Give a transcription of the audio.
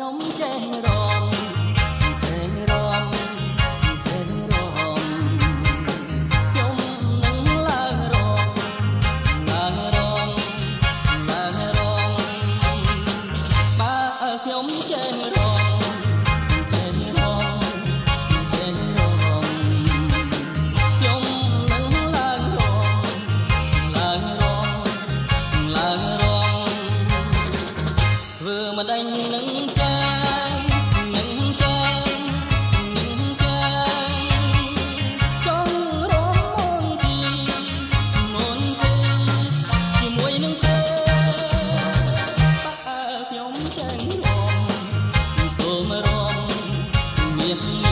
ខ្ញុំចេះរំចេះរំចេះរំខ្ញុំនឹងឡើងរំឡើងរំឡើងរំបើខ្ញុំចេះរំមិនដេញនឹង один.